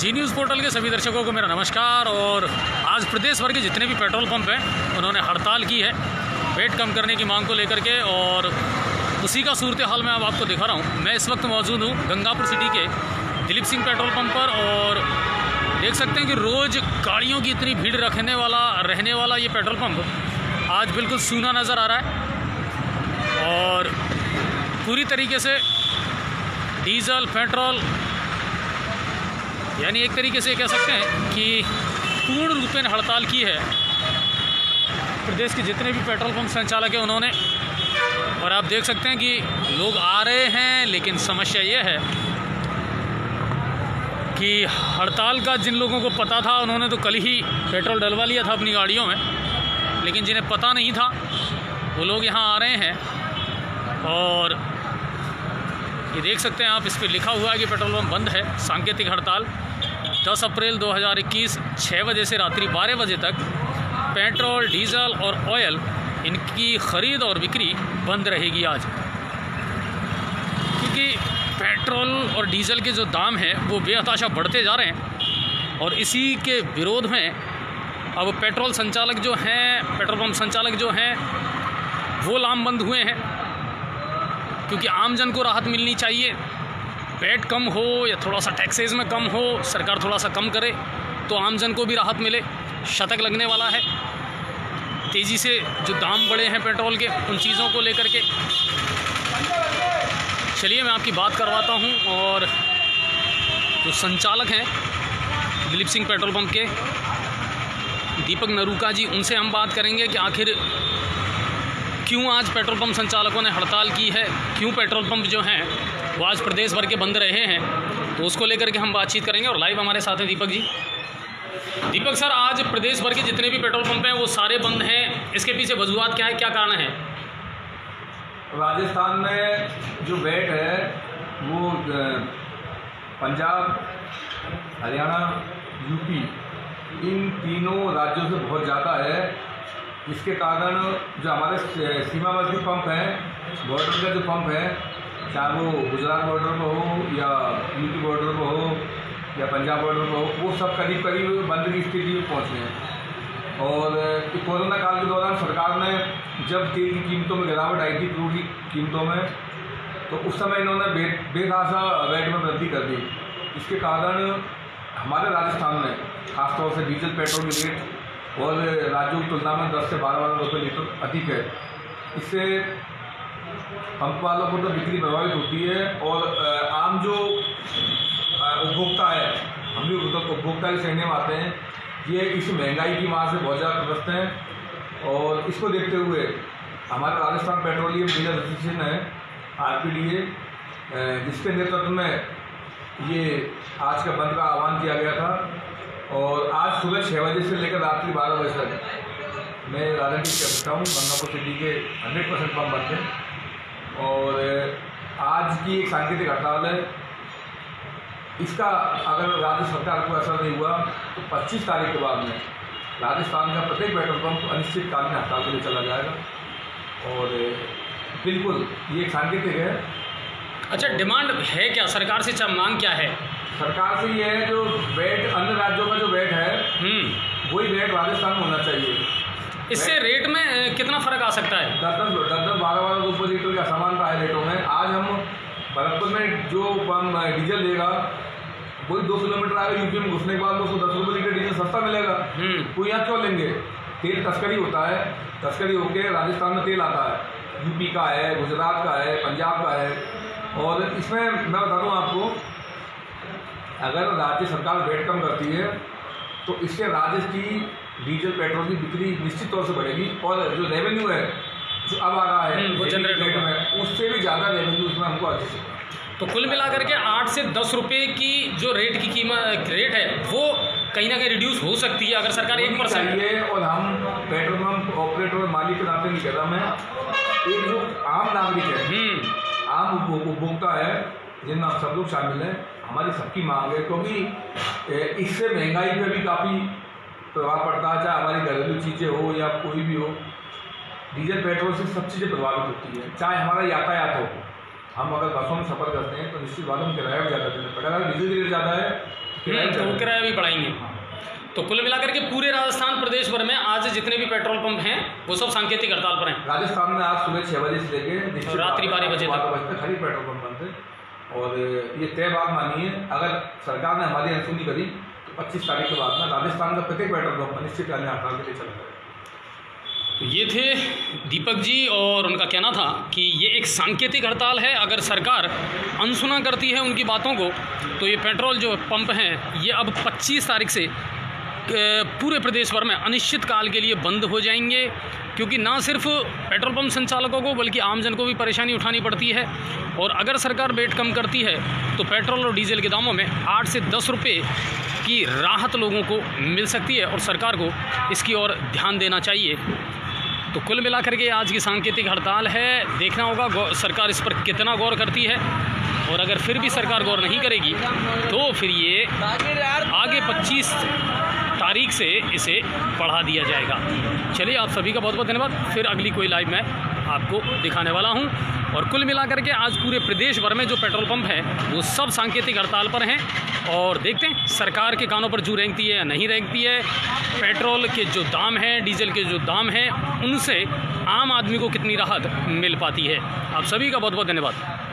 जी news portal के सभी दर्शकों को मेरा नमस्कार, और आज प्रदेश भर के जितने भी पेट्रोल पंप हैं, उन्होंने हड़ताल की है, वेट कम करने की मांग को लेकर के, और उसी का सूरत हाल मैं अब आपको दिखा रहा हूँ। मैं इस वक्त मौजूद हूँ गंगापुर सिटी के दिलीप सिंह पेट्रोल पंप पर, और देख सकते हैं कि रोज़ गाड़ियों की इतनी भीड़ रखने वाला, रहने वाला ये पेट्रोल पम्प आज बिल्कुल सूना नज़र आ रहा है, और पूरी तरीके से डीजल, पेट्रोल यानी एक तरीके से कह सकते हैं कि पूर्ण रूप में हड़ताल की है। प्रदेश के जितने भी पेट्रोल पंप संचालक हैं उन्होंने, और आप देख सकते हैं कि लोग आ रहे हैं, लेकिन समस्या ये है कि हड़ताल का जिन लोगों को पता था, उन्होंने तो कल ही पेट्रोल डलवा लिया था अपनी गाड़ियों में, लेकिन जिन्हें पता नहीं था, वो लोग यहाँ आ रहे हैं। और ये देख सकते हैं आप, इस पर लिखा हुआ है कि पेट्रोल पम्प बंद है, सांकेतिक हड़ताल 10 अप्रैल 2021 6 बजे से रात्रि 12 बजे तक पेट्रोल, डीजल और ऑयल इनकी ख़रीद और बिक्री बंद रहेगी आज। क्योंकि पेट्रोल और डीजल के जो दाम हैं, वो बेहताशा बढ़ते जा रहे हैं और इसी के विरोध में अब पेट्रोल संचालक जो हैं, पेट्रोल पम्प संचालक जो हैं, वो लामबंद हुए हैं। क्योंकि आमजन को राहत मिलनी चाहिए। पेट कम हो या थोड़ा सा टैक्सेज में कम हो, सरकार थोड़ा सा कम करे तो आमजन को भी राहत मिले। शतक लगने वाला है। तेज़ी से जो दाम बढ़े हैं पेट्रोल के, उन चीज़ों को लेकर के। चलिए, मैं आपकी बात करवाता हूँ और जो संचालक हैं, दिलीप सिंह पेट्रोल पंप के, दीपक नरूका जी, उनसे हम बात करेंगे कि आखिर क्यों आज पेट्रोल पंप संचालकों ने हड़ताल की है? क्यों पेट्रोल पंप जो हैं, वो आज प्रदेश भर के बंद रहे हैं? तो उसको लेकर के हम बातचीत करेंगे और लाइव हमारे साथ हैं दीपक जी। दीपक सर, आज प्रदेश भर के जितने भी पेट्रोल पंप हैं, वो सारे बंद हैं। इसके पीछे वजूहत क्या है, क्या कारण है? राजस्थान में जो वेट है, वो पंजाब, हरियाणा, यूपी, इन तीनों राज्यों से बहुत ज़्यादा है। इसके कारण जो हमारे सीमावर्ती पंप हैं बॉर्डर का जो पंप है, चाहे वो गुजरात बॉर्डर पर हो या यूपी बॉर्डर पर हो या पंजाब बॉर्डर पर हो, वो सब करीब करीब बंद की स्थिति में पहुँचे हैं। और कोरोना काल के दौरान सरकार ने जब तेल की कीमतों में गिरावट आई थी, क्रूड की कीमतों में तो उस समय इन्होंने बे, बेखासा रेट में वृद्धि कर दी। इसके कारण हमारे राजस्थान में, खासतौर से डीजल, पेट्रोल की रेट और राज्यों की तुलना में दस से बारह बारह रुपये लीटर अधिक है। इससे पंप वालों को तो बिक्री प्रभावित होती है और आम जो उपभोक्ता है, हम भी उपभोक्ता की श्रेणी में आते हैं, ये इस महँगाई की मार से बहुत ज़्यादा त्रस्त हैं। और इसको देखते हुए हमारा राजस्थान पेट्रोलियम डीलर एसोसिएशन है आर पी डी ए जिसके नेतृत्व में ये आज का बंद का आह्वान किया गया था। और आज सुबह छः बजे से लेकर रात्रि बारह बजे तक मैं राजनीति कर सकता हूँ, गंगापुर सिटी के हंड्रेड परसेंट पंप बंद हैं। और आज की एक सांकेतिक हड़ताल है। इसका अगर राज्य सरकार को असर नहीं हुआ तो 25 तारीख के बाद में राजस्थान का प्रत्येक पेट्रोल पंप अनिश्चितकालीन हड़ताल के लिए चला जाएगा। और, बिल्कुल, ये एक सांकेतिक है। अच्छा डिमांड है क्या? सरकार से मांग क्या है? सरकार से ये है जो वेट अन्य राज्यों का जो वेट है वही वेट राजस्थान में होना चाहिए। इससे रेट में कितना फ़र्क आ सकता है? दस दस दस दस बारह बारह रुपये लीटर की असमानता है रेटों में। आज हम भरतपुर में जो डीजल लेगा वही दो किलोमीटर आएगा यूपी में घुसने के बाद उसको दस रुपये लीटर डीजल सस्ता मिलेगा। तो यहाँ क्यों लेंगे? तेल तस्करी होता है। तस्करी होकर राजस्थान में तेल आता है। यूपी का है गुजरात का है पंजाब का है। और इसमें मैं बता दूँ आपको अगर राज्य सरकार वेट कम करती है तो इससे राज्य की डीजल पेट्रोल की बिक्री निश्चित तौर से बढ़ेगी और जो रेवेन्यू है जो अब आ रहा है वो जनरेट में उससे भी ज़्यादा रेवेन्यू उसमें हमको अर्जित तो कुल मिलाकर के आठ से दस रुपये की जो रेट की कीमत रेट है वो कहीं ना कहीं रिड्यूस हो सकती है अगर सरकार एक परसेंट चाहिए और हम पेट्रोल पंप ऑपरेटर मालिक के नाते नहीं कहता मैं। एक जो आम नागरिक है आम उपभोक्ता है जिनमें हम सब लोग शामिल हैं हमारी सबकी मांग है क्योंकि इससे महँगाई पे भी काफ़ी प्रभाव पड़ता है चाहे हमारी घरेलू चीज़ें हो या कोई भी हो। डीजल पेट्रोल से सब चीज़ें प्रभावित होती है चाहे हमारा यातायात हो। हम अगर बसों में सफ़र करते हैं तो निश्चित बात हम किराया भी ज़्यादा देना पड़ेगा। अगर डीजल रेट ज़्यादा है तो किराया हम्म, तो किराया भी बढ़ाएँगे। तो कुल मिलाकर के पूरे राजस्थान प्रदेश भर में आज जितने भी पेट्रोल पंप हैं वो सब सांकेतिक हड़ताल पर हैं। राजस्थान में आज सुबह छः बजे से लेके और रात्रि बारह बजे तक। बारह बजे तक खरीद पेट्रोल पंप बंद है। और ये तय बात मानी है अगर सरकार ने हमारी अनसुनी करी तो पच्चीस तारीख के बाद में राजस्थान का प्रत्येक पेट्रोल पंप अनिश्चितकालीन हड़ताल के लिए चला जाएगा। तो ये थे दीपक जी और उनका कहना था कि ये एक सांकेतिक हड़ताल है अगर सरकार अनसुना करती है उनकी बातों को तो ये पेट्रोल जो पंप हैं ये अब 25 तारीख से पूरे प्रदेश भर में अनिश्चित काल के लिए बंद हो जाएँगे, क्योंकि ना सिर्फ़ पेट्रोल पंप संचालकों को, बल्कि आमजन को भी परेशानी उठानी पड़ती है। और अगर सरकार रेट कम करती है तो पेट्रोल और डीजल के दामों में आठ से दस रुपये की राहत लोगों को मिल सकती है, और सरकार को इसकी ओर ध्यान देना चाहिए। तो कुल मिलाकर के आज की सांकेतिक हड़ताल है। देखना होगा सरकार इस पर कितना गौर करती है, और अगर फिर भी सरकार गौर नहीं करेगी तो फिर ये आगे 25 तारीख से इसे बढ़ा दिया जाएगा। चलिए, आप सभी का बहुत बहुत धन्यवाद। फिर अगली कोई लाइव मैं आपको दिखाने वाला हूँ। और कुल मिलाकर के आज पूरे प्रदेश भर में जो पेट्रोल पंप है, वो सब सांकेतिक हड़ताल पर हैं। और देखते हैं, सरकार के कानों पर जू रेंगती है या नहीं रेंगती है, पेट्रोल के जो दाम हैं, डीजल के जो दाम हैं, उनसे आम आदमी को कितनी राहत मिल पाती है? आप सभी का बहुत बहुत धन्यवाद।